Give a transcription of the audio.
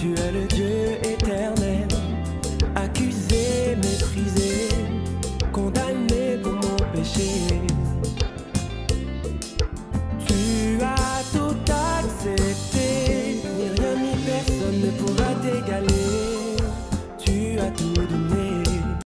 Tu es le Dieu éternel, accusé, méprisé, condamné pour mon péché. Tu as tout accepté, ni rien ni personne ne pourra t'égaler. Tu as tout donné.